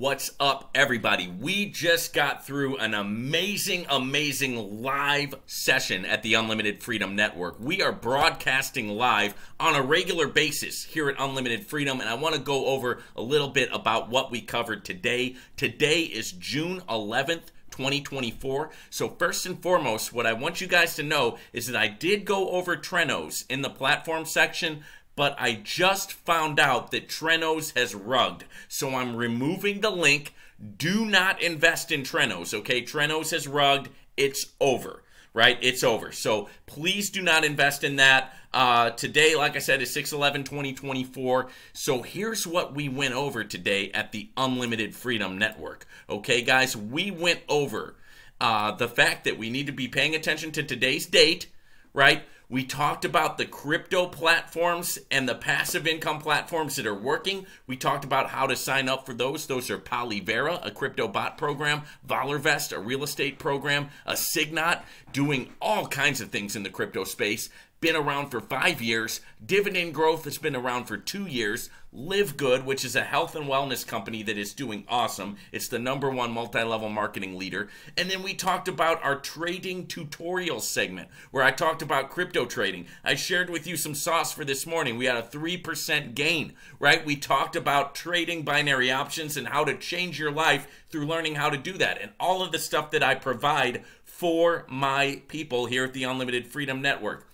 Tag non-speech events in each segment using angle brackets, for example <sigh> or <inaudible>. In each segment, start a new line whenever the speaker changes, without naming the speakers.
What's up, everybody? We just got through an amazing, amazing live session at the Unlimited Freedom Network. We are broadcasting live on a regular basis here at Unlimited Freedom, and I want to go over a little bit about what we covered today. Today is June 11th. 2024. So, first and foremost, what I want you guys to know is that I did go over Trenoz in the platform section, but I just found out that Trenoz has rugged. So I'm removing the link. Do not invest in Trenoz, okay? Trenoz has rugged. It's over, right? It's over. So please do not invest in that. Uh, today, like I said, is 611 2024. So here's what we went over today at the Unlimited Freedom Network. Okay, guys, we went over uh, the fact that we need to be paying attention to today's date, right? We talked about the crypto platforms and the passive income platforms that are working. We talked about how to sign up for those. Those are Polivera, a crypto bot program, Valervest, a real estate program, Asignat, doing all kinds of things in the crypto space been around for five years. Dividend Growth has been around for two years. Live Good, which is a health and wellness company that is doing awesome. It's the number one multi level marketing leader. And then we talked about our trading tutorial segment where I talked about crypto trading. I shared with you some sauce for this morning. We had a 3% gain, right? We talked about trading binary options and how to change your life through learning how to do that and all of the stuff that I provide for my people here at the Unlimited Freedom Network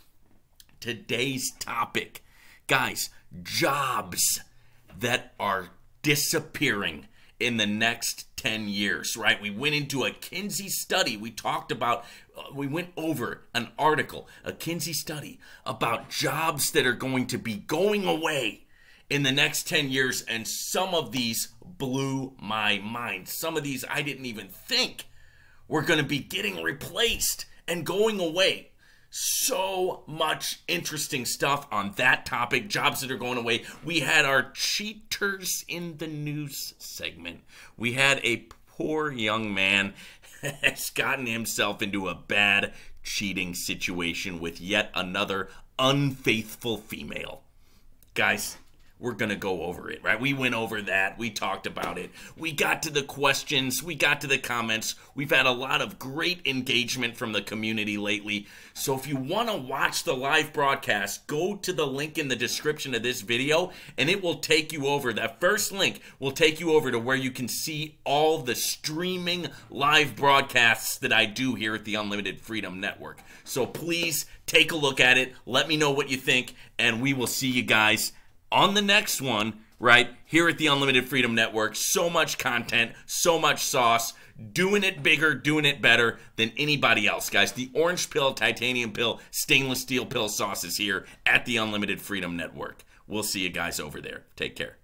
today's topic. Guys, jobs that are disappearing in the next 10 years, right? We went into a Kinsey study. We talked about, uh, we went over an article, a Kinsey study about jobs that are going to be going away in the next 10 years. And some of these blew my mind. Some of these I didn't even think were going to be getting replaced and going away so much interesting stuff on that topic. Jobs that are going away. We had our cheaters in the news segment. We had a poor young man <laughs> has gotten himself into a bad cheating situation with yet another unfaithful female. Guys, we're going to go over it, right? We went over that. We talked about it. We got to the questions. We got to the comments. We've had a lot of great engagement from the community lately. So if you want to watch the live broadcast, go to the link in the description of this video and it will take you over. That first link will take you over to where you can see all the streaming live broadcasts that I do here at the Unlimited Freedom Network. So please take a look at it. Let me know what you think, and we will see you guys on the next one, right, here at the Unlimited Freedom Network. So much content, so much sauce, doing it bigger, doing it better than anybody else, guys. The orange pill, titanium pill, stainless steel pill sauce is here at the Unlimited Freedom Network. We'll see you guys over there. Take care.